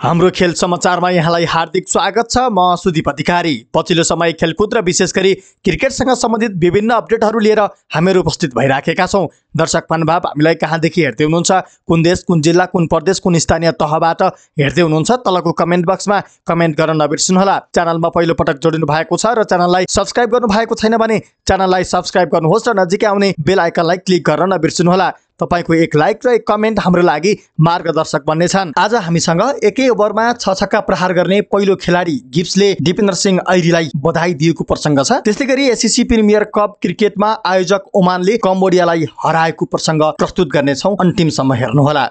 हाम्रो खेल समाचारमा यहाँलाई हार्दिक स्वागत छ। म सुदीप अधिकारी। पछिल्लो समय खेलकुद र विशेष गरी क्रिकेटसँग सम्बन्धित विभिन्न अपडेटहरू लिएर हामीहरू उपस्थित भइराखेका छौँ। दर्शक मनभाव हामीलाई कहाँदेखि हेर्दै हुनुहुन्छ? कुन देश कुन जिल्ला कुन प्रदेश कुन स्थानीय तहबाट हेर्दै हुनुहुन्छ? तलको कमेन्ट बक्समा कमेन्ट गर्न नबिर्सनुहोला। च्यानलमा पहिलो पटक जोडिनु भएको छ र च्यानललाई सब्सक्राइब गर्नु भएको छैन भने च्यानललाई सब्सक्राइब गर्नुहोस् र नजिकै आउने बेल आइकनलाई क्लिक गर्न नबिर्सनुहोला। तपाईँको एक लाइक र एक कमेन्ट हाम्रो लागि मार्गदर्शक बन्नेछन्। आज हामीसँग एकै ओभरमा छ छक्का प्रहार गर्ने पहिलो खेलाडी गिप्सले दिपेन्द्र सिंह ऐरीलाई बधाई दिएको प्रसङ्ग छ। त्यस्तै गरी एसिसी प्रिमियर कप क्रिकेटमा आयोजक ओमानले कम्बोडियालाई हराएको प्रसङ्ग प्रस्तुत गर्नेछौँ। अन्तिमसम्म हेर्नुहोला।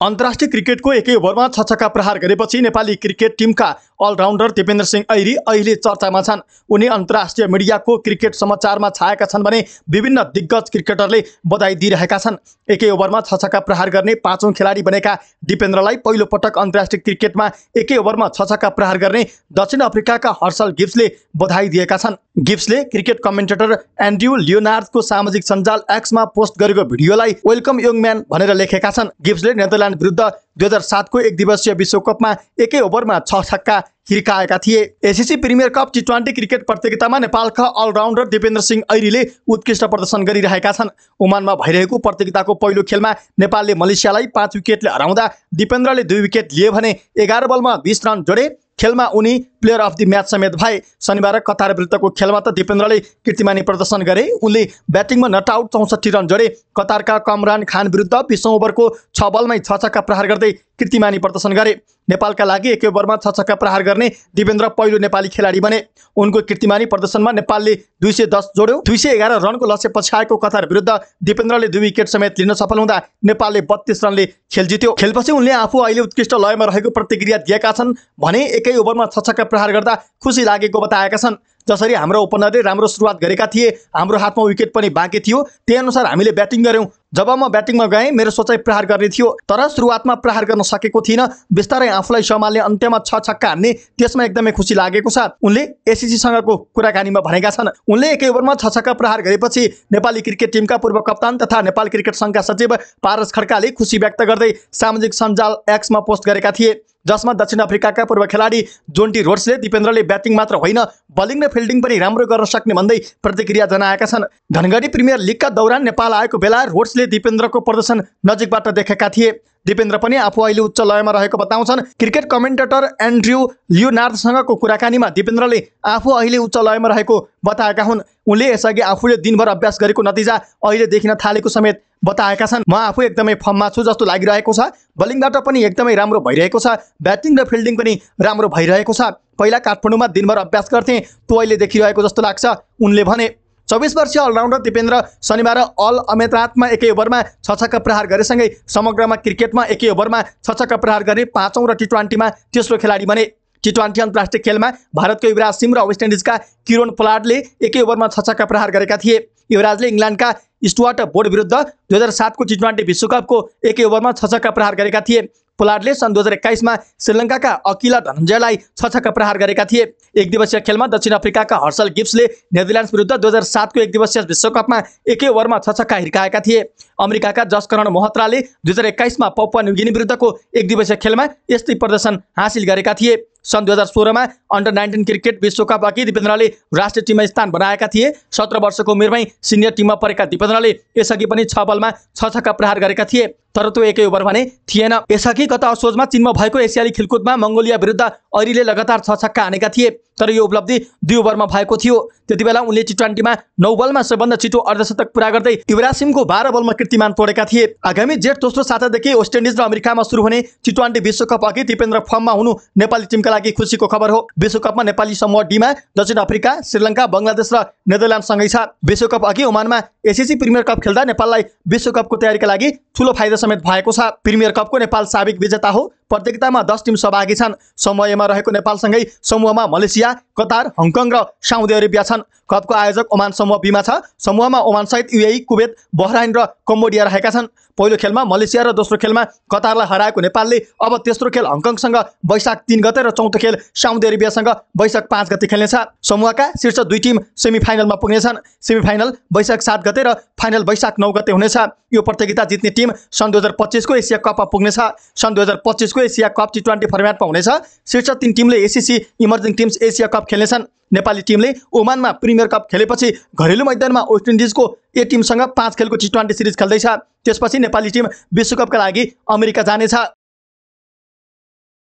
अन्तर्राष्ट्रिय क्रिकेटको एकै ओभरमा छ छक्का प्रहार गरेपछि नेपाली क्रिकेट टिमका अलराउन्डर दिपेन्द्र सिंह ऐरी अहिले चर्चामा छन्। उनी अन्तर्राष्ट्रिय मिडियाको क्रिकेट समाचारमा छाएका छन् भने विभिन्न दिग्गज क्रिकेटरले बधाई दिइरहेका छन्। एकै ओभरमा छ छक्का प्रहार गर्ने पाँचौँ खेलाडी बनेका दिपेन्द्रलाई पहिलो पटक अन्तर्राष्ट्रिय क्रिकेटमा एकै ओभरमा छ छक्का प्रहार गर्ने दक्षिण अफ्रिकाका हर्सल गिप्सले बधाई दिएका छन्। गिप्सले क्रिकेट कमेन्टेटर एन्ड्रयू लियोनार्डको सामाजिक सञ्जाल एक्समा पोस्ट गरेको भिडियोलाई वेलकम यङ म्यान भनेर लेखेका छन्। गिप्सले नेदरल्यान्ड विरुद्ध दुई हजार सातको एक दिवसीय विश्वकपमा एकै ओभरमा छ छक्का हिर्काएका थिए। ACC premier cup T twenty cricket प्रतियोगितामा नेपालका अलराउन्डर दिपेन्द्र सिंह ऐरीले उत्कृष्ट प्रदर्शन गरिरहेका छन्। ओमानमा भइरहेको प्रतियोगिताको पहिलो खेलमा नेपालले मलेसियालाई पाँच विकेटले हराउँदा दिपेन्द्रले दुई विकेट लिए भने एघार बलमा बिस रन जोडे। खेलमा उनी प्लेयर अफ दि म्याच समेत भए। शनिबार कतार विरुद्धको खेलमा त दिपेन्द्रले कीर्तिमानी प्रदर्शन गरे। उनले ब्याटिङमा नट आउट चौसठी रन जोडे। कतारका कमरान खान विरुद्ध बिसौँ ओभरको छ बलमै छ छक्का प्रहार गर्दै कीर्तिमानी प्रदर्शन गरे। नेपालका लागि एकै ओभरमा छ छक्का प्रहार गर्ने दिपेन्द्र पहिलो नेपाली खेलाडी बने। उनको कीर्तिमानी प्रदर्शनमा नेपालले दुई सय दस जोड्यो। दुई सय एघार रनको लक्ष्य पछ्याएको कतार विरुद्ध दिपेन्द्रले दुई विकेट समेत लिन सफल हुँदा नेपालले बत्तीस रनले खेल जित्यो। खेलपछि उनले आफू अहिले उत्कृष्ट लयमा रहेको प्रतिक्रिया दिएका छन् भने एकै ओभरमा छ छक्का प्रहार गर्दा खुसी लागेको बताएका छन्। जसरी हाम्रो ओपनरले राम्रो सुरुवात गरेका थिए हाम्रो हातमा विकेट पनि बाँकी थियो। त्यही अनुसार हामीले ब्याटिङ गऱ्यौँ। जब म ब्याटिङमा गएँ मेरो सोचाइ प्रहार गर्ने थियो। तर सुरुवातमा प्रहार गर्न सकेको थिइनँ। बिस्तारै आफूलाई सम्हाल्ने अन्त्यमा छ छक्का हान्ने त्यसमा एकदमै खुसी लागेको छ। उनले एसिसीसँगको कुराकानीमा भनेका छन्। उनले एकै ओभरमा छ छक्का प्रहार गरेपछि नेपाली क्रिकेट टिमका पूर्व कप्तान तथा नेपाल क्रिकेट सङ्घका सचिव पारस खड्काले खुसी व्यक्त गर्दै सामाजिक सञ्जाल एक्समा पोस्ट गरेका थिए। जसमा दक्षिण अफ्रिकाका पूर्व खेलाडी जोन्टी रोड्सले दिपेन्द्रले ब्याटिङ मात्र होइन बलिङ र फिल्डिङ पनि राम्रो गर्न सक्ने भन्दै प्रतिक्रिया जनाएका छन्। धनगढी प्रिमियर लिगका दौरान नेपाल आएको बेला रोड्सले दिपेन्द्रको प्रदर्शन नजिकबाट देखेका थिए। दिपेन्द्र पनि आफू अहिले उच्च लयमा रहेको बताउँछन्। क्रिकेट कमेन्टेटर एन्ड्रयू लियोनार्डसँगको कुराकानीमा दिपेन्द्रले आफू अहिले उच्च लयमा रहेको बताएका हुन्। उनले यसअघि आफूले दिनभर अभ्यास गरेको नतिजा अहिले देखिन थालेको समेत बताएका छन्। म आफू एकदमै फर्ममा छु जस्तो लागिरहेको छ। बलिङबाट पनि एकदमै राम्रो भइरहेको छ। ब्याटिङ र फिल्डिङ पनि राम्रो भइरहेको छ। पहिला काठमाडौँमा दिनभर अभ्यास गर्थेँ। त्यो अहिले देखिरहेको जस्तो लाग्छ। उनले भने चौबिस वर्षीय अलराउन्डर दिपेन्द्र शनिबार अल अमेतरातमा एकै ओभरमा छ छक्का प्रहार गरेसँगै समग्रमा क्रिकेटमा एकै ओभरमा छ छक्का प्रहार गर्ने पाँचौँ र टी ट्वेन्टीमा तेस्रो खेलाडी बने। टी ट्वेन्टी अन्तर्राष्ट्रिय खेलमा भारतको युवराज सिंह र वेस्ट इन्डिजका किरण पोलाडले एकै ओभरमा छ छक्का प्रहार गरेका थिए। युवराजले इङ्ल्यान्डका स्टुवार्ट बोर्ड विरुद्ध दुई हजार सातको टी ट्वेन्टी विश्वकपको एकै ओभरमा छ छक्का प्रहार गरेका थिए। पोलार्डले सन् दुई हजार एक्काइसमा श्रीलङ्काका अकिला धनञ्जयलाई छ छक्का प्रहार गरेका थिए। एक दिवसीय खेलमा दक्षिण अफ्रिकाका हर्सल गिप्सले नेदरल्यान्ड्स विरुद्ध दुई हजार सातको एक दिवसीय विश्वकपमा एकै ओभरमा छ छक्का हिर्काएका थिए। अमेरिकाका जसकरण मोहत्राले दुई हजार एक्काइसमा पपुवा न्युगिनी विरुद्धको एक दिवसीय खेलमा यस्तै प्रदर्शन हासिल गरेका थिए। सन् दुई हजार सोह्रमा अन्डर नाइन्टिन क्रिकेट विश्वकप अघि दिपेन्द्रले राष्ट्रिय टिममा स्थान बनाएका थिए। सत्र वर्षको उमेरमै सिनियर टिममा परेका दिपेन्द्रले यसअघि पनि छ बलमा छ छक्का प्रहार गरेका थिए। तर त्यो एकै ओभर भने थिएन। यसअघि गत असोजमा चिनमा भएको एसियाली खेलकुदमा मङ्गोलिया विरुद्ध अहिले लगातार छ छक्का हानेका थिए तर यो उपलब्धि दुई ओभरमा भएको थियो। त्यति बेला उनले टी ट्वेन्टीमा नौ बलमा सबभन्दा छिटो अर्धशतक पुरा गर्दै युवराज सिंहको बाह्र बलमा कीर्तिमान तोडेका थिए। आगामी जेठ दोस्रो सातादेखि वेस्ट इन्डिज र अमेरिकामा सुरु हुने टी ट्वेन्टी विश्वकप अघि दिपेन्द्र फर्ममा हुनु नेपाली टिमका लागि खुसीको खबर हो। विश्वकपमा नेपाली समूह डीमा दक्षिण अफ्रिका श्रीलङ्का बङ्गलादेश र नेदरल्यान्डसँगै छ विश्वकप अघि ओमानमा एसिसी प्रिमियर कप खेल्दा नेपाललाई विश्वकपको तयारीका लागि ठुलो फाइदा समेत भएको छ। प्रिमियर कपको नेपाल साबिक विजेता हो। प्रतियोगितामा दस टिम सहभागी छन्। समूह एमा रहेको नेपालसँगै समूहमा मलेसिया कतार हङकङ र साउदी अरेबिया छन्। कपको आयोजक ओमान समूह बीमा छ। समूहमा ओमानसहित युएई कुवेत बहराइन र कम्बोडिया रहेका छन्। पहिलो खेलमा मलेसिया र दोस्रो खेलमा कतारलाई हराएको नेपालले अब तेस्रो खेल हङकङसँग वैशाख तिन गते र चौथो खेल साउदी अरेबियासँग वैशाख पाँच गते खेल्नेछ। समूहका शीर्ष दुई टिम सेमिफाइनलमा पुग्नेछन्। सेमिफाइनल वैशाख सात गते र फाइनल वैशाख नौ गते हुनेछ। यो प्रतियोगिता जित्ने टिम सन् दुई हजार पच्चिसको एसिया कपमा पुग्नेछ। सन् दुई हजार पच्चिसको एसिया कप टी ट्वेन्टी फर्मेटमा हुनेछ शीर्ष तिन टिमले ACC emerging teams Asia cup खेल्नेछन्। Nepali टिमले ओमानमा प्रिमियर कप खेलेपछि घरेलु मैदानमा वेस्ट इन्डिजको ए टिमसँग पाँच खेलको टी ट्वेन्टी सिरिज खेल्दैछ। त्यसपछि नेपाली टिम विश्वकपका लागि अमेरिका जानेछ।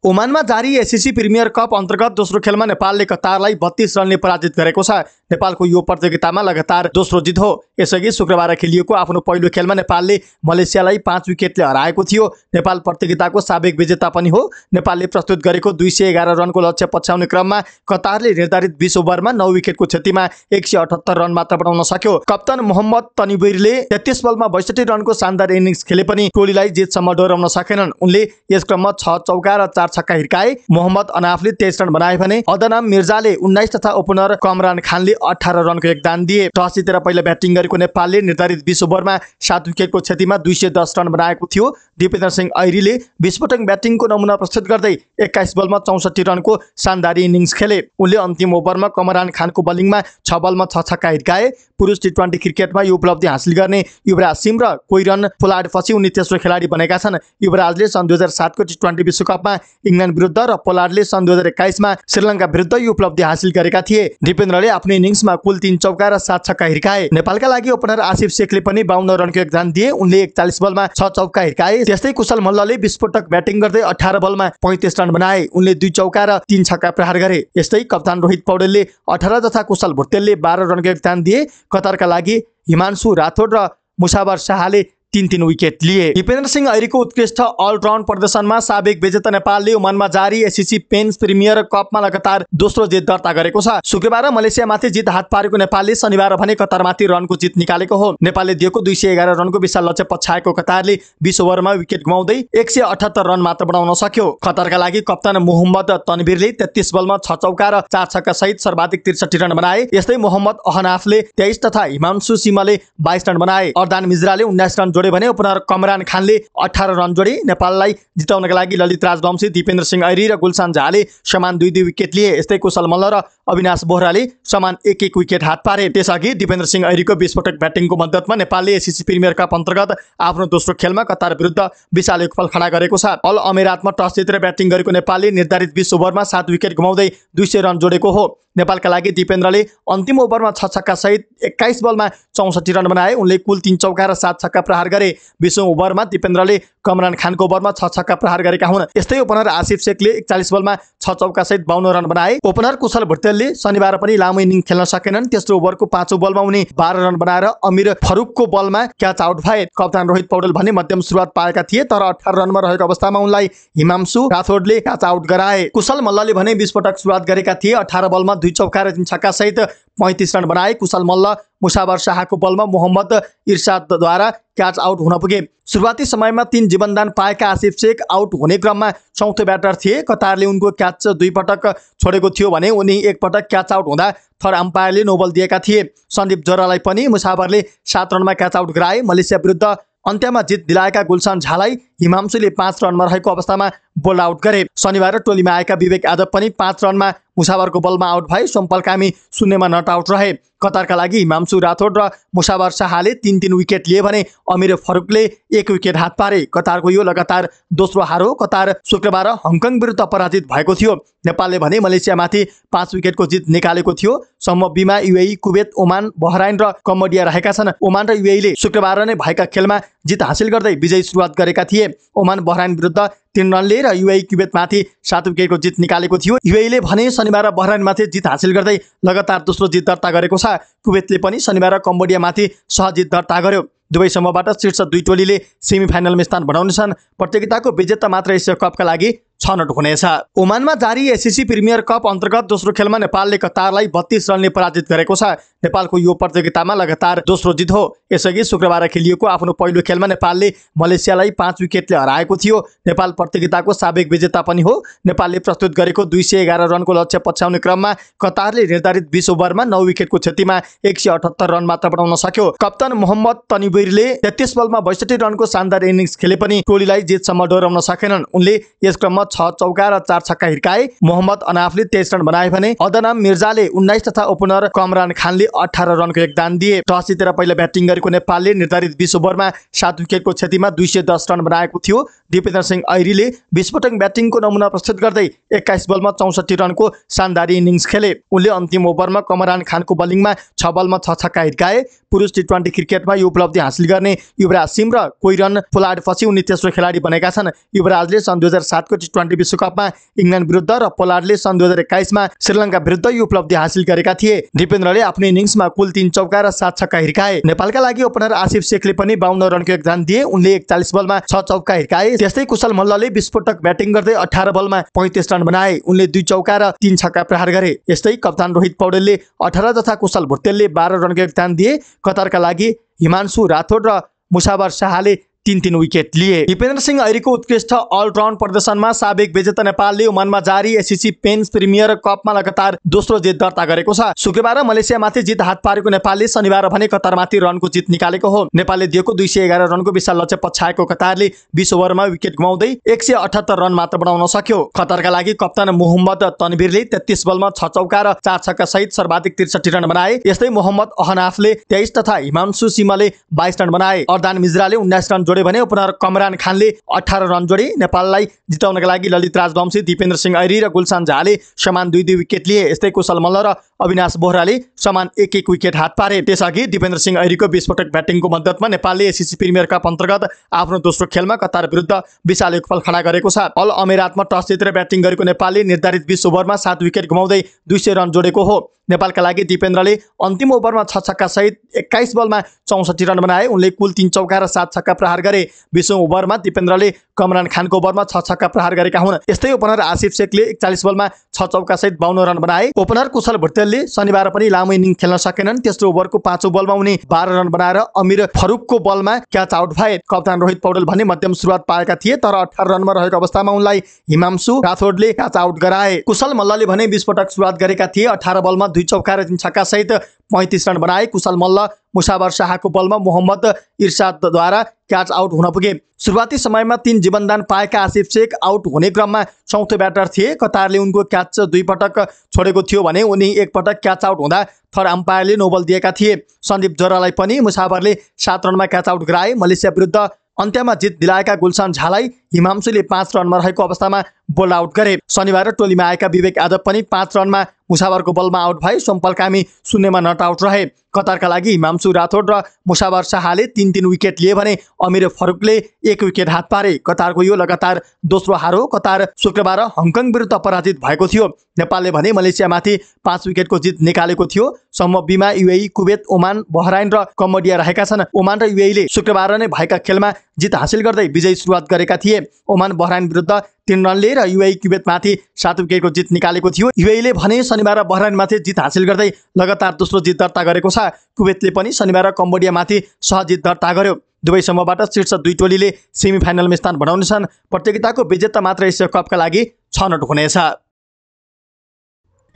ओमानमा जारी एसिसी प्रिमियर कप अन्तर्गत दोस्रो खेलमा नेपालले कतारलाई बत्तीस रनले पराजित गरेको छ। नेपालको यो प्रतियोगितामा लगातार दोस्रो जित हो। यसअघि शुक्रबार खेलिएको आफ्नो पहिलो खेलमा नेपालले मलेसियालाई पाँच विकेटले हराएको थियो। नेपाल प्रतियोगिताको साবেक विजेता पनि हो। नेपालले प्रस्तुत गरेको दुई सय एघार रनको लक्ष्य पछ्याउने क्रममा कतारले निर्धारित बिस ओभरमा नौ विकेटको क्षतिमा एक सय अठहत्तर रन मात्र बनाउन सक्यो। कप्तान मोहम्मद तनिबिरले तेत्तिस बलमा बैसठी रनको शानदार इनिङ्स खेले पनि टोलीलाई जितसम्म डोराउन सकेनन्। उनले यस क्रममा छ चौका र चार छक्का हिर्काए। मोहम्मद अनाफले तेइस रन बनाए भने अदनाम मिर्जाले उन्नाइस तथा ओपनर कमरान खानले अठार रनको योगदान दिए। टस जितेर पहिला ब्याटिङ गरेको नेपालले निर्धारित बिस ओभरमा सात विकेटको क्षतिमा दुई सय दस रन बनाएको थियो। दिपेन्द्र सिंह ऐरीले विस्फोटक ब्याटिङको नमुना प्रस्तुत गर्दै एक्काइस बलमा चौसठी रनको शानदारी इनिङ्स खेले। उनले अन्तिम ओभरमा कमरान खानको बलिङमा छ बलमा छ छक्का हिर्काए। पुरुष टी ट्वेन्टी क्रिकेटमा यो उपलब्धि हासिल गर्ने युवराज सिंह र कोही रन पोलाडपछि उनी तेस्रो खेलाडी बनेका छन्। युवराजले सन् दुई हजार सातको टी ट्वेन्टी विश्वकपमा इङ्ल्यान्ड विरुद्ध र पोलाडले सन् दुई हजार एक्काइसमा श्रीलङ्का विरुद्ध यो उपलब्धि हासिल गरेका थिए। दिपेन्द्रले आफ्नो इनिङ्समा कुल तिन चौका र सात छक्का हिर्काए। नेपालका लागि ओपनर आसिफ शेखले पनि बाहन्न रनको योगदान दिए। उनले एकचालिस बलमा छ चौका हिर्काए। त्यस्तै कुशल मल्लले विस्फोटक ब्याटिङ गर्दै अठार बलमा पैँतिस रन बनाए। उनले दुई चौका र तिन छक्का प्रहार गरे। यस्तै कप्तान रोहित पौडेलले अठार तथा कुशल भुटेलले बाह्र रनको योगदान दिए। कतारका लागि हिमांशु राठोड र मुसावर शाहले तिन तिन विकेट लिए। दिपेन्द्र सिंह ऐरीको उत्कृष्ट अलराउन्ड प्रदर्शनमा साबिक विजेता नेपालले ओमानमा जारी एसिसी पेन्स प्रिमियर कपमा लगातार दोस्रो जित दर्ता गरेको छ। शुक्रबार मलेसियामाथि जित हात पारेको नेपालले शनिबार भने कतारमाथि रनको जित निकालेको हो। नेपालले दिएको दुई सय एघार रनको विशाल लक्ष्य पछ्याएको कतारले बिस ओभरमा विकेट गुमाउँदै एक सय अठहत्तर रन मात्र बनाउन सक्यो। कतारका लागि कप्तान मोहम्मद तनवीरले तेत्तिस बलमा छ चौका र चार छक्का सहित सर्वाधिक त्रिसठी रन बनाए। यस्तै मोहम्मद अहनाफले तेइस तथा हिमांशु सिमले बाइस रन बनाए। अरदान मिज्राले उन्नाइस रन जोडे भने ओपनर कमरान खानले अठार रन जोडे। नेपाललाई जिताउनका लागि ललित राजवंशी दिपेन्द्र सिंह ऐरी र गुलसान झाले समान दुई दुई विकेट लिए। यस्तै कुशल मल्ल र अविनाश बोहराले समान एक एक विकेट हात पारे। त्यसअघि दिपेन्द्र सिंह ऐरीको विस्फोटक ब्याटिङको मद्दतमा नेपालले एसिसी प्रिमियर कप अन्तर्गत आफ्नो दोस्रो खेलमा कतार विरुद्ध विशाल एकफल खडा गरेको छ। अल अमेरातमा टस जितेर ब्याटिङ गरेको नेपालले निर्धारित बिस ओभरमा सात विकेट गुमाउँदै दुई सय रन जोडेको हो। नेपालका लागि दिपेन्द्रले अन्तिम ओभरमा छ छक्का सहित एक्काइस बलमा चौसठी रन बनाए। उनले कुल तिन चौका र सात छक्का प्रहार गरे। बिसौँ ओभरमा दिपेन्द्रले कमरान खानको ओभरमा छ छक्का प्रहार गरेका हुन्। यस्तै ओपनर आसिफ शेखले एकचालिस बलमा छ चौका सहित बाहन्न रन बनाए। ओपनर कुशल भुटेलले शनिबार पनि लामो इनिङ खेल्न सकेनन्। तेस्रो ओभरको पाँचौँ बलमा उनी बाह्र रन बनाएर अमिर फरुकको बलमा क्याच आउट भए। कप्तान रोहित पौडेल भने मध्यम सुरुवात पाएका थिए तर अठार रनमा रहेको अवस्थामा उनलाई हिमांशु राथोडले क्याच आउट गराए। कुशल मल्लले भने विस्फोटक सुरुवात गरेका थिए। अठार बलमा दुई चौका र तिन छक्का सहित पैँतिस रन बनाए कुशल मल्ल मुसावर शाहको बलमा मोहम्मद इर्सादद्वारा क्याच आउट हुन पुगे। सुरुवाती समयमा तीन जीवनदान पाएका आसिफ शेख आउट हुने क्रममा चौथो ब्याटर थिए। कतारले उनको क्याच दुई पटक छोडेको थियो भने उनी एकपटक क्याच आउट हुँदा थर्ड अम्पायरले नोबल दिएका थिए। सन्दीप जोरालाई पनि मुसावरले सात रनमा क्याच आउट गराए। मलेसिया विरुद्ध अन्त्यमा जित दिलाएका गुलसान झालाई हिमांशुले पाँच रनमा रहेको अवस्थामा बोल्ड आउट गरे। शनिबार टोलीमा आएका विवेक यादव पनि पाँच रनमा मुसावरको बलमा आउट भए सोमपल कामी शून्यमा नट आउट रहे। कतारका लागि हिमांशु राठोड र मुसावर शाहले तिन तिन विकेट लिए भने अमिर फरुकले एक विकेट हात पारे। कतारको यो लगातार दोस्रो हार हो। कतार शुक्रबार हङकङ विरुद्ध पराजित भएको थियो। नेपालले भने मलेसियामाथि पाँच विकेटको जित निकालेको थियो। समूह बिमा युएई कुवेत ओमान बहराइन र कम्बोडिया रहेका छन्। ओमान र युएईले शुक्रबार नै भएका खेलमा जित हासिल गर्दै विजयी सुरुवात गरेका थिए। ओमान बहराइन विरुद्ध तिन रनले र युएई क्युबेतमाथि सात विकेटको जित निकालेको थियो। युएईले भने शनिबार बहराइनमाथि जित हासिल गर्दै लगातार दोस्रो जित दर्ता गरेको छ। कुवेतले पनि शनिबार कम्बोडियामाथि सहजित दर्ता गर्यो। दुवै समूहबाट शीर्ष दुई टोलीले सेमी फाइनलमा स्थान बनाउनेछन् प्रतियोगिताको विजेता मात्र एसिया कपका लागि छनौट हुनेछ ओमानमा जारी एसिसी प्रिमियर कप अन्तर्गत दोस्रो खेलमा नेपालले कतारलाई बत्तीस रनले पराजित गरेको छ। नेपालको यो प्रतियोगितामा लगातार दोस्रो जित हो। यसअघि शुक्रबार खेलिएको आफ्नो पहिलो खेलमा नेपालले मलेसियालाई पाँच विकेटले हराएको थियो। नेपाल प्रतियोगिताको साबिक विजेता पनि हो। नेपालले प्रस्तुत गरेको दुई सय एघार रनको लक्ष्य पछ्याउने क्रममा कतारले निर्धारित बिस ओभरमा नौ विकेटको क्षतिमा एक सय अठहत्तर रन मात्र बनाउन सक्यो। कप्तान मोहम्मद तनिबिरले तेत्तिस बलमा बैसठी रनको शानदार इनिङ्स खेले पनि टोलीलाई जितसम्म डोराउन सकेनन्। उनले यस क्रममा छ चौका र चार छक्का हिर्काए मोहम्मद अनाफले तेइस रन बनाए भने अदनाम मिर्जाले उन्नाइस तथा ओपनर कमरान खानले अठार रनको योगदान दिए। टस जितेर पहिला ब्याटिङ गरेको नेपालले निर्धारित बिस ओभरमा सात विकेटको क्षतिमा दुई सय दस रन बनाएको थियो। दिपेन्द्र सिंह ऐरीले विस्फोटक ब्याटिङको नमुना प्रस्तुत गर्दै एक्काइस बलमा चौसठी रनको शानदारी इनिङ्स खेले। उनले अन्तिम ओभरमा कमरान खानको बलिङमा छ बलमा छ छक्का हिर्काए पुरुष टी ट्वेन्टी क्रिकेटमा यो उपलब्धि हासिल गर्ने युवराज सिंह र कोही रन पोलार्डपछि उनी तेस्रो खेलाडी बनेका छन्। युवराजले सन् दुई हजार सातको टी ट्वेन्टी विश्वकपमा इङ्ल्यान्ड विरुद्ध र पोलार्डले सन् दुई हजार एक्काइसमा श्रीलङ्का विरुद्ध यो उपलब्धि हासिल गरेका थिए। दिपेन्द्रले आफ्नो इनिङ्समा कुल तिन चौका र सात छक्का हिर्काए नेपालका लागि ओपनर आसिफ शेखले पनि बाहन्न रनको योगदान दिए। उनले एकचालिस बलमा छ चौका हिर्काए। त्यस्तै कुशल मल्लले विस्फोटक ब्याटिङ गर्दै अठार बलमा पैँतिस रन बनाए। उनले दुई चौका र तिन छक्का प्रहार गरे। यस्तै कप्तान रोहित पौडेलले अठार तथा कुशल भुटेलले बाह्र रनको योगदान दिए। कतारका लागि हिमांशु राठोड र मुसावर शाहले तिन तिन विकेट लिए। दिपेन्द्र सिंह ऐरीको उत्कृष्ट अलराउन्ड प्रदर्शनमा साबिक विजेता नेपालले ओमानमा जारी एसिसी पेन्स प्रिमियर कपमा लगातार दोस्रो जित दर्ता गरेको छ। शुक्रबार मलेसियामाथि जित हात पारेको नेपालले शनिबार भने कतारमाथि रनको जित निकालेको हो। नेपालले दिएको दुई सय एघार रनको विशाल लक्ष्य पछ्याएको कतारले बिस ओभरमा विकेट गुमाउँदै एक सय अठहत्तर रन मात्र बनाउन सक्यो। कतारका लागि कप्तान मोहम्मद तनवीरले तेत्तिस बलमा छ चौका र चार छक्का सहित सर्वाधिक त्रिसठी रन बनाए। यस्तै मोहम्मद अहनाफले तेइस तथा हिमांशु सिमले बाइस रन बनाए। अर्दान मिज्राले उन्नाइस रन जोडे भने ओपनर कमरान खानले अठार रन जोडे। नेपाललाई जिताउनका लागि ललित राजवंशी दिपेन्द्र सिंह ऐरी र गुलसान झाले समान दुई दुई विकेट लिए। यस्तै कुशल मल्ल र अविनाश बोहराले समान एक एक विकेट हात पारे। त्यसअघि दिपेन्द्र सिंह ऐरीको विस्फोटक ब्याटिङको मद्दतमा नेपालले एसिसी प्रिमियर कप अन्तर्गत आफ्नो दोस्रो खेलमा कतार विरुद्ध विशाल योगफल खडा गरेको छ। अल अमेरातमा टस जितेर ब्याटिङ गरेको नेपालले निर्धारित बिस ओभरमा सात विकेट गुमाउँदै दुई सय रन जोडेको हो। नेपालका लागि दिपेन्द्रले अन्तिम ओभरमा छ छक्का सहित एक्काइस बलमा चौसठी रन बनाए। उनले कुल तिन चौका र सात छक्का प्रहार गरे। बिसौँ ओभरमा दिपेन्द्रले कमरान खानको ओभरमा छ छक्का प्रहार गरेका हुन्। यस्तै ओपनर आसिफ शेखले एकचालिस बलमा छ चौका सहित बाहन्न रन बनाए। ओपनर कुशल भुटेलले शनिबार पनि लामो इनिङ खेल्न सकेनन्। तेस्रो ओभरको पाँचौँ बलमा उनी बाह्र रन बनाएर अमिर फरुकको बलमा क्याच आउट भए। कप्तान रोहित पौडेल भने मध्यम सुरुवात पाएका थिए तर अठार रनमा रहेको अवस्थामा उनलाई हिमांशु राठोडले क्याच आउट गराए। कुशल मल्लले भने विस्फोटक सुरुवात गरेका थिए। अठार बलमा दुई चौका र तिन छक्का सहित पैँतिस रन बनाए। कुशल मल्ल मुसावर शाहको बलमा मोहम्मद इर्सादद्वारा क्याच आउट हुन पुगे। सुरुवाती समयमा तीन जीवनदान पाएका आसिफ शेख आउट हुने क्रममा चौथो ब्याटर थिए। कतारले उनको क्याच दुई पटक छोडेको थियो भने उनी एकपटक क्याच आउट हुँदा थर्ड अम्पायरले नोबल दिएका थिए। सन्दीप जोरालाई पनि मुसावरले सात रनमा क्याच आउट गराए। मलेसिया विरुद्ध अन्त्यमा जित दिलाएका गुलसान झालाई हिमांशुले पाँच रनमा रहेको अवस्थामा बोल्ड आउट गरे। शनिबार टोलीमा आएका विवेक यादव पनि पाँच रनमा मुसावरको बलमा आउट भए सोमपल कामी शून्यमा नट आउट रहे। कतारका लागि हिमांशु राठोड र मुसावर शाहले तिन तिन विकेट लिए भने अमिर फरुकले एक विकेट हात पारे। कतारको यो लगातार दोस्रो हार हो। कतार शुक्रबार हङकङ विरुद्ध पराजित भएको थियो। नेपालले भने मलेसियामाथि पाँच विकेटको जित निकालेको थियो। सम्म बिमा युएई कुवेत ओमान बहराइन र कम्बोडिया रहेका छन्। ओमान र युएईले शुक्रबार नै भएका खेलमा जित हासिल गर्दै विजयी सुरुवात गरेका थिए। ओमान बहराइन विरुद्ध तिन रनले र युएई क्युबेतमाथि सात विकेटको जित निकालेको थियो। युएईले भने शनिबार बहराइनमाथि जित हासिल गर्दै लगातार दोस्रो जित दर्ता गरेको छ। कुवेतले पनि शनिबार कम्बोडियामाथि सहजित दर्ता गर्यो। दुवै समूहबाट शीर्ष दुई टोलीले सेमी फाइनलमा स्थान बनाउनेछन्। प्रतियोगिताको विजेता मात्र एसिया कपका लागि छनौट हुनेछ।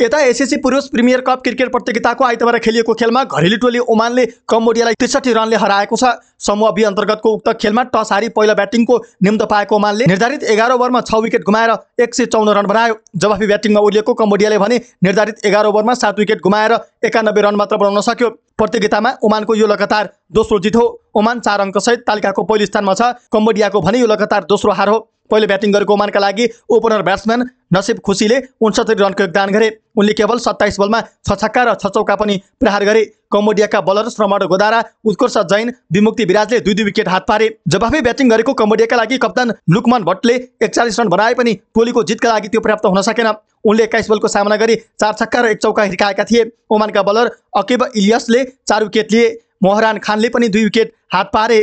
यता एसिसी पुरुष प्रिमियर कप क्रिकेट प्रतियोगिताको आइतबार खेलिएको खेलमा घरेलु टोली ओमानले कम्बोडियालाई त्रिसठी रनले हराएको छ। समूह बी अन्तर्गतको उक्त खेलमा टस हारी पहिलो ब्याटिङको निम्त पाएको ओमानले निर्धारित एघार ओभरमा छ विकेट गुमाएर एक सय चौन्न रन बनायो। जवाफी ब्याटिङमा उलिएको कम्बोडियाले भने निर्धारित एघार ओभरमा सात विकेट गुमाएर एकानब्बे रन मात्र बनाउन सक्यो। प्रतियोगितामा ओमानको यो लगातार दोस्रो जित हो। ओमान चार अङ्कसहित तालिकाको पहिलो स्थानमा छ। कम्बोडियाको भने यो लगातार दोस्रो हार हो। पहिले ब्याटिङ गरेको ओमानका लागि ओपनर ब्याट्सम्यान नसिब खुसीले उन्सत्तरी रनको योगदान गरे। उनले केवल सत्ताइस बलमा छ छक्का र छ चौका पनि प्रहार गरे। कम्बोडियाका बलर श्रमण गोदारा उत्कर्ष जैन विमुक्ति विराजले दुई दुई विकेट हात पारे। जवाफी ब्याटिङ गरेको कम्बोडियाका लागि कप्तान लुकमान भट्टले एकचालिस रन बनाए पनि टोलीको जितका लागि त्यो पर्याप्त हुन सकेन। उनले एक्काइस बलको सामना गरी चार छक्का र एक चौका हिर्काएका थिए। ओमानका बलर अकेब इलियसले चार विकेट लिए। मोहरान खानले पनि दुई विकेट हात पारे।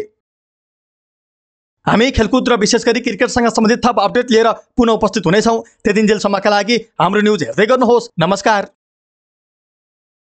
हामी खेलकुद र विशेष गरी क्रिकेटसँग सम्बन्धित थप अपडेट लिएर पुनः उपस्थित हुनेछौँ। त्यतिन्जेलसम्मका लागि हाम्रो न्युज हेर्दै गर्नुहोस्। नमस्कार।